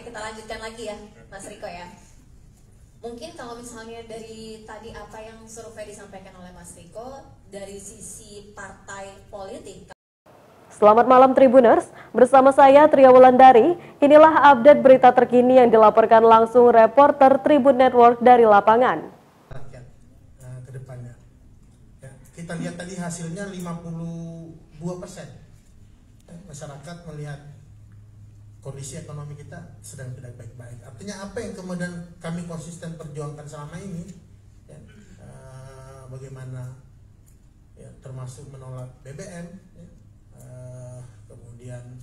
Oke, kita lanjutkan lagi ya, Mas Riko ya. Mungkin kalau misalnya dari tadi apa yang survei disampaikan oleh Mas Riko dari sisi partai politik Selamat malam Tribuners, bersama saya Tria Wulandari. Inilah update berita terkini yang dilaporkan langsung reporter Tribun Network dari lapangan. rakyat uh, ke depannya. Ya, kita lihat tadi hasilnya 52 persen. Ya, masyarakat melihat kondisi ekonomi kita sedang tidak baik-baik. Artinya apa yang kemudian kami konsisten perjuangkan selama ini, ya, uh, bagaimana ya, termasuk menolak BBM, ya, uh, kemudian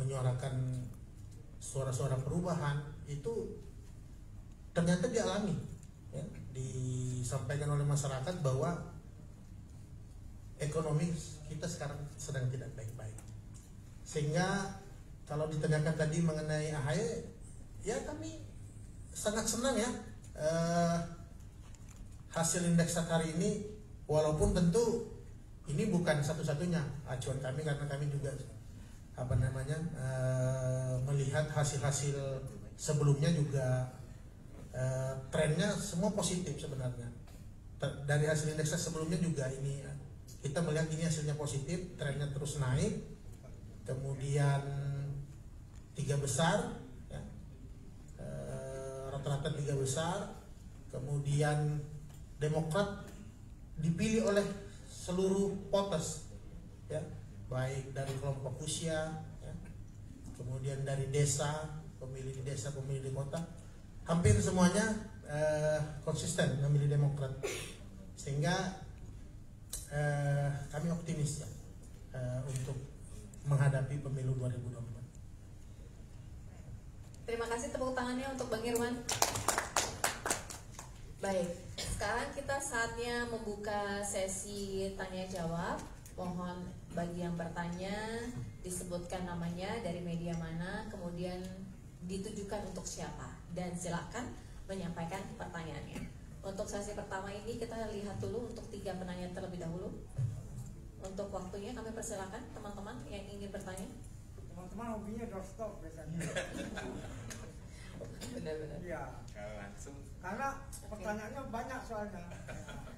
menyuarakan suara-suara perubahan itu ternyata dialami ya, disampaikan oleh masyarakat bahwa ekonomi kita sekarang sedang tidak baik-baik sehingga kalau ditanyakan tadi mengenai AHY ya kami sangat senang ya eh, hasil indeks hari ini walaupun tentu ini bukan satu-satunya acuan kami karena kami juga apa namanya eh, melihat hasil-hasil sebelumnya juga eh, trennya semua positif sebenarnya. Dari hasil indeks sebelumnya juga ini kita melihat ini hasilnya positif trennya terus naik kemudian tiga besar ya, eh, rata-rata tiga besar. Kemudian Demokrat dipilih oleh seluruh voters ya. Baik dari kelompok usia ya, kemudian dari desa pemilih di desa pemilih di kota. Hampir semuanya eh, konsisten memilih Demokrat. Sehingga eh, kami optimis ya menghadapi pemilu 2024 Terima kasih tepuk tangannya untuk Bang Irwan. Baik, sekarang kita saatnya membuka sesi tanya jawab. Mohon bagi yang bertanya disebutkan namanya dari media mana, kemudian ditujukan untuk siapa dan silakan menyampaikan pertanyaannya. Untuk sesi pertama ini kita lihat dulu untuk Untuk waktunya kami persilakan teman-teman yang ingin bertanya. teman-teman hobinya doorstop biasanya. Benar-benar. iya. Kalau langsung. Karena pertanyaannya banyak soalnya.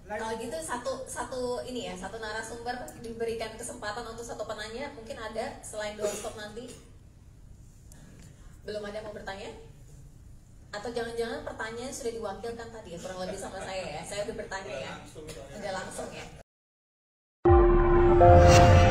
Lain- Kalau gitu satu satu ini ya satu narasumber diberikan kesempatan untuk satu penanya. Mungkin ada selain doorstop nanti. Belum ada yang mau bertanya? Atau jangan-jangan pertanyaan sudah diwakilkan tadi ya kurang lebih sama saya ya. Saya udah bertanya ya. Udah langsung ya Thank you.